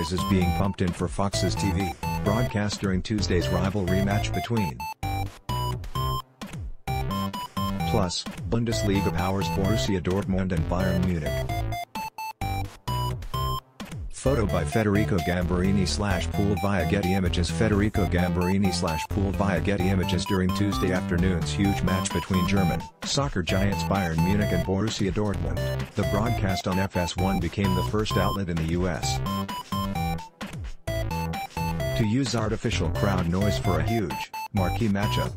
noise is being pumped in for Fox's TV broadcast during Tuesday's rivalry match between Plus, Bundesliga powers Borussia Dortmund and Bayern Munich. Photo by Federico Gambarini slash pool via Getty Images Federico Gambarini slash pool via Getty Images during Tuesday afternoon's huge match between German soccer giants Bayern Munich and Borussia Dortmund. The broadcast on FS1 became the first outlet in the US to use artificial crowd noise for a huge, marquee matchup.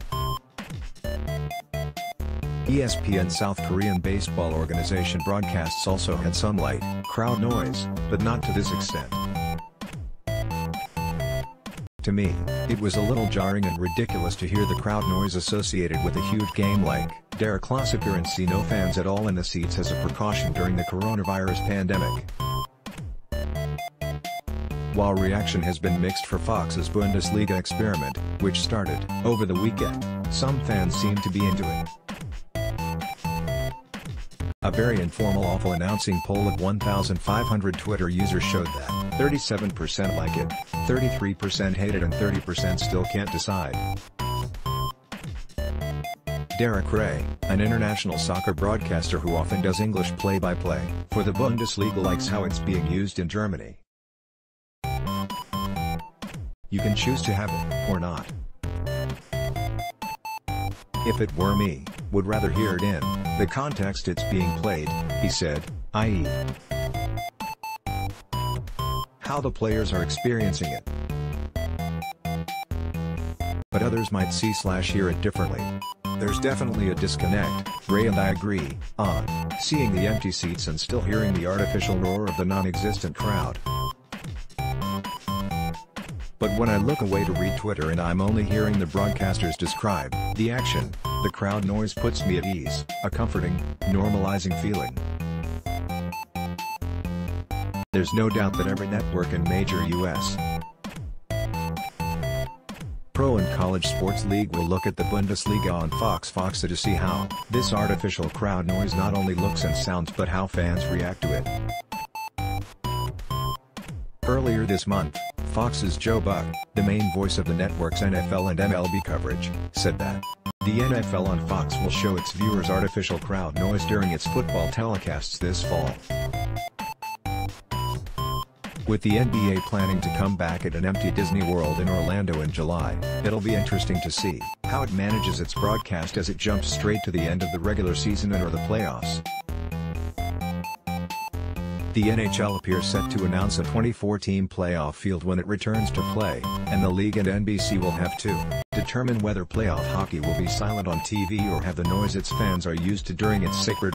ESPN South Korean baseball organization broadcasts also had some light, crowd noise, but not to this extent. To me, it was a little jarring and ridiculous to hear the crowd noise associated with a huge game like Der Klassiker and see no fans at all in the seats as a precaution during the coronavirus pandemic. While reaction has been mixed for Fox's Bundesliga experiment, which started over the weekend, some fans seem to be into it. A very informal awful announcing poll of 1,500 Twitter users showed that 37% like it, 33% hate it and 30% still can't decide. Derek Rae, an international soccer broadcaster who often does English play-by-play -play for the Bundesliga likes how it's being used in Germany. You can choose to have it, or not. If it were me, would rather hear it in the context it's being played, he said, i.e. how the players are experiencing it. But others might see slash hear it differently. There's definitely a disconnect, Rae and I agree, on seeing the empty seats and still hearing the artificial roar of the non-existent crowd. But when I look away to read Twitter and I'm only hearing the broadcasters describe the action, the crowd noise puts me at ease, a comforting, normalizing feeling. There's no doubt that every network in major U.S. Pro and college sports league will look at the Bundesliga on Fox Fox to see how this artificial crowd noise not only looks and sounds but how fans react to it. Earlier this month, Fox's Joe Buck, the main voice of the network's NFL and MLB coverage, said that the NFL on Fox will show its viewers artificial crowd noise during its football telecasts this fall. With the NBA planning to come back at an empty Disney World in Orlando in July, it'll be interesting to see how it manages its broadcast as it jumps straight to the end of the regular season and or the playoffs. The NHL appears set to announce a 24-team playoff field when it returns to play, and the league and NBC will have to determine whether playoff hockey will be silent on TV or have the noise its fans are used to during its sacred